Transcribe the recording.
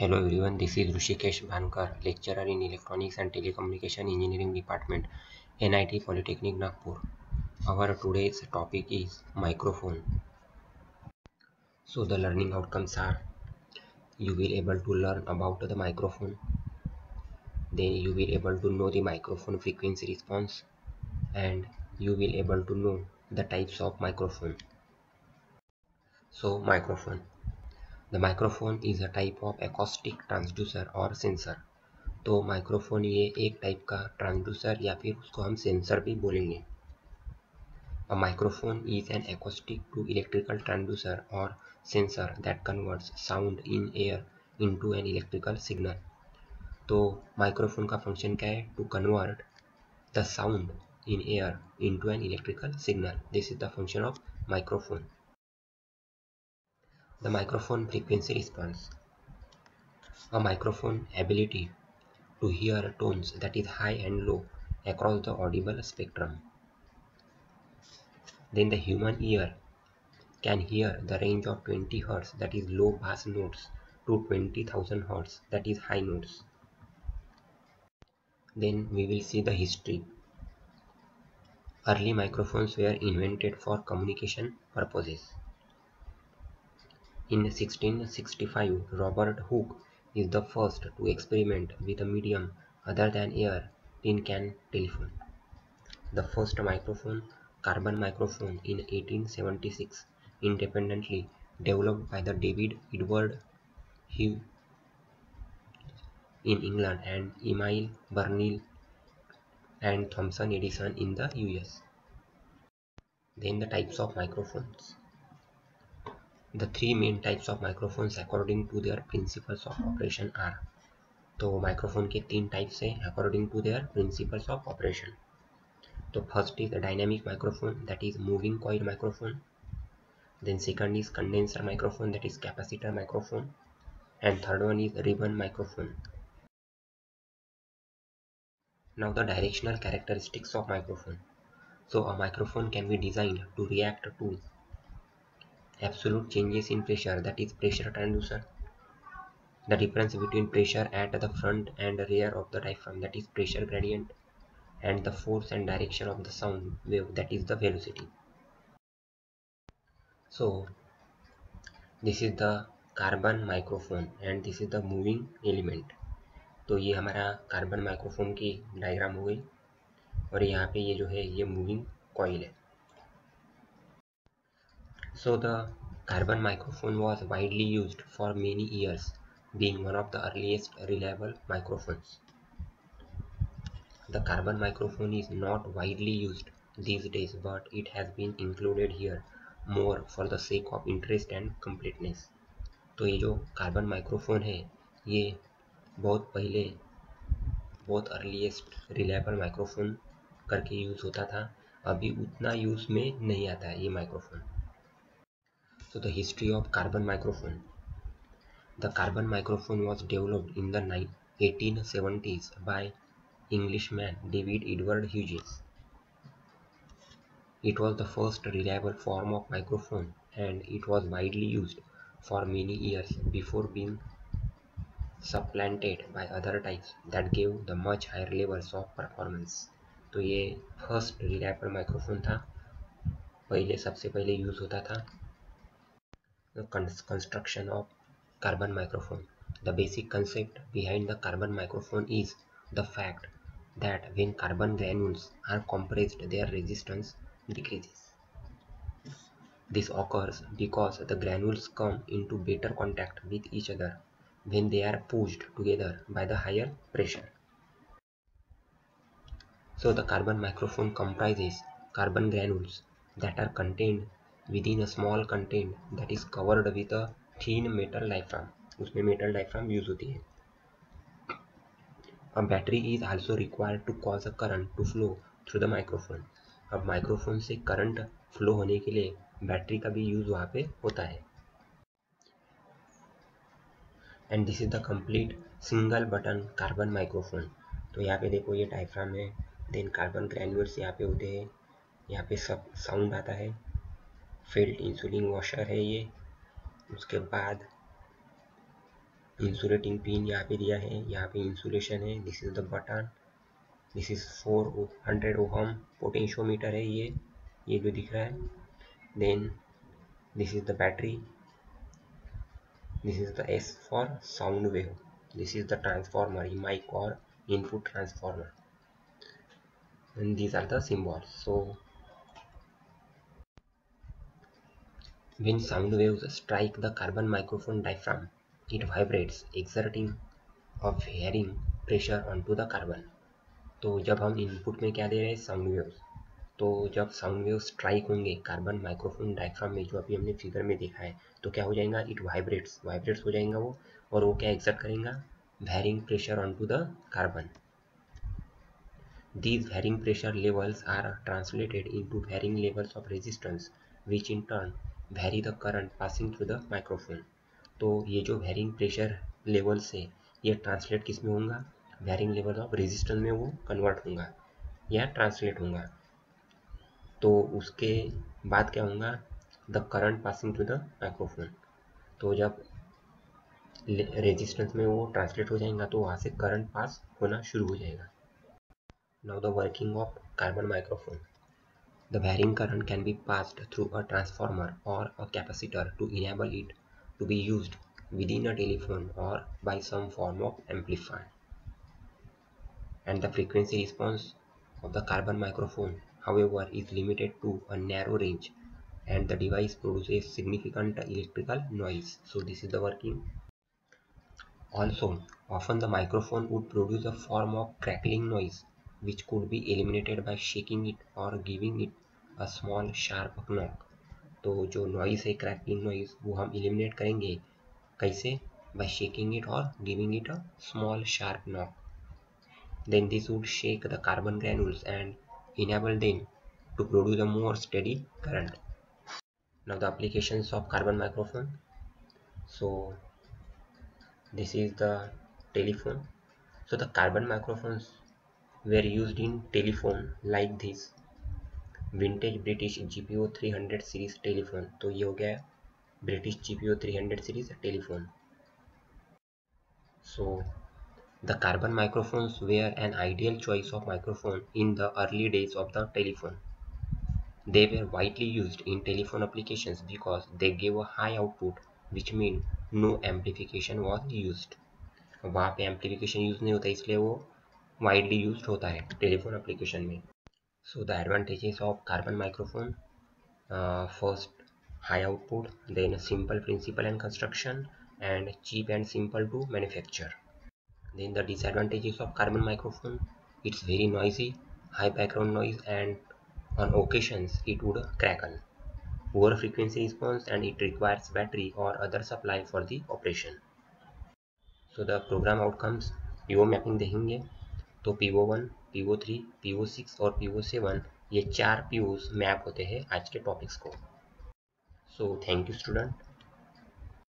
Hello everyone, this is Rushikesh Bhankar, lecturer in Electronics and Telecommunication Engineering Department, NIT Polytechnic Nagpur. Our today's topic is microphone. So the learning outcomes are you will able to learn about the microphone, then you will able to know the microphone frequency response and you will able to know the types of microphone. So microphone the microphone is a type of acoustic transducer or sensor तो microphone ये एक type का transducer या फिर उसको हम sensor भी बोलेंगे। A microphone is an acoustic to electrical transducer or sensor that converts sound in air into an electrical signal तो माइक्रोफोन का फ़ंक्शन क्या है? To convert the sound in air into an electrical signal this is the function of microphone The microphone frequency response. A microphone ability to hear tones that is high and low across the audible spectrum. Then the human ear can hear the range of 20 Hz that is low bass notes to 20,000 Hz that is high notes. Then we will see the history. Early microphones were invented for communication purposes. In 1665, Robert Hooke is the first to experiment with a medium other than air tin can telephone. The first microphone, carbon microphone in 1876, independently developed by the David Edward Hughes in England and Emile Bernil and Thomson Edison in the US. Then the types of microphones The three main types of microphones according to their principles of operation are तो microphone के तीन types हैं according to their principles of operation तो first is dynamic microphone that is moving coil microphone then second is condenser microphone that is capacitor microphone and third one is ribbon microphone now the directional characteristics of microphone so a microphone can be designed to react to absolute changes in pressure that is pressure transducer the difference between pressure at the front and rear of the diaphragm that is pressure gradient and the force and direction of the sound wave that is the velocity so this is the carbon microphone and this is the moving element तो ये हमारा carbon microphone की diagram हो गई और यहाँ पे ये जो है ये मूविंग कॉइल है So the carbon microphone was widely used for many years, being one of the earliest reliable microphones. The carbon microphone is not widely used these days but it has been included here more for the sake of interest and completeness. तो ये जो carbon microphone है ये बहुत पहले बहुत earliest reliable microphone करके use होता था अभी उतना यूज़ में नहीं आता है ये microphone So the history of carbon microphone. The carbon microphone was developed in the 1870s by Englishman David Edward Hughes. It was the first reliable form of microphone and it was widely used for many years before being supplanted by other types that gave the much higher levels of performance. तो ये first reliable microphone था पहले सबसे पहले use होता था the construction of carbon microphone. The basic concept behind the carbon microphone is the fact that when carbon granules are compressed their resistance decreases. This occurs because the granules come into better contact with each other when they are pushed together by the higher pressure. So the carbon microphone comprises carbon granules that are contained within a small content that is covered with a thin metal diaphragm उसमें metal diaphragm use होती है A battery is also required to cause a current to flow through the microphone. अब microphone से current flow होने के लिए battery का भी यूज़ वहाँ पे होता है and this is the complete single button carbon microphone तो यहाँ पे देखो ये डायफ्राम है देन कार्बन ग्रैन्यूल्स यहाँ पे होते हैं यहाँ पे सब साउंड आता है फ़ील्ड इंसुलिन वॉशर है ये। उसके बाद इंसुलेटिंग पिन यहाँ पे दिया है। यहाँ पे इंसुलेशन है। This is the button this is four hundred ohm potentiometer है ये। ये जो दिख रहा है। Then this is the battery this is the S for sound wave this is the transformer. Mic or input transformer. And these are the symbols. So When sound waves strike the carbon microphone diaphragm, it vibrates, exerting a varying pressure onto the carbon. तो जब हम input में क्या दे रहे हैं? Sound waves तो जब sound wave strike होंगे कार्बन माइक्रोफोन डायफ्राम में जो अभी हमने फिगर में देखा है तो क्या हो जाएगा? इट वाइब्रेट्स वाइब्रेट्स हो जाएगा वो और वो क्या एक्सर्ट करेगा? Varying pressure on to the carbon these varying pressure levels are translated into levels of resistance which in turn vary the current passing through the microphone तो ये जो varying प्रेशर levels है ये ट्रांसलेट किसमें होगा varying level of resistance में वो convert होगा या ट्रांसलेट होगा तो उसके बाद क्या होगा the current passing through the microphone तो जब रेजिस्टेंस में वो ट्रांसलेट हो जाएगा तो वहाँ से करंट पास होना शुरू हो जाएगा। Now the working of carbon microphone the varying current can be passed through a transformer or a capacitor to enable it to be used within a telephone or by some form of amplifier. And the frequency response of the carbon microphone, however, is limited to a narrow range and the device produces significant electrical noise. So this is the working also, often the microphone would produce a form of crackling noise which could be eliminated by shaking it or giving it a small sharp knock. तो जो noise है crackling noise वो हम eliminate करेंगे कैसे by shaking it or giving it a small sharp knock. Then this would shake the carbon granules and enable them to produce a more steady current. Now the applications of carbon microphone. So this is the telephone so the carbon microphones were used in telephone like this vintage british gpo 300 series telephone तो ये हो गया british gpo 300 series telephone so the carbon microphones were an ideal choice of microphone in the early days of the telephone they were widely used in telephone applications because they gave a high output which mean no amplification was use वहाँ पे amplification use नहीं होता इसलिए वो widely use होता है telephone application में। So the advantages of carbon microphone first high output then simple principle and construction and cheap and simple to manufacture then the disadvantages of carbon microphone it's very noisy high background noise and on occasion it would crackle poor frequency response and it requires battery or other supply for the operation so the program outcomes you mapping देखेंगे। तो PO1, PO3, PO6 और PO7 ये चार POs map होते हैं आज के topics को। So thank you student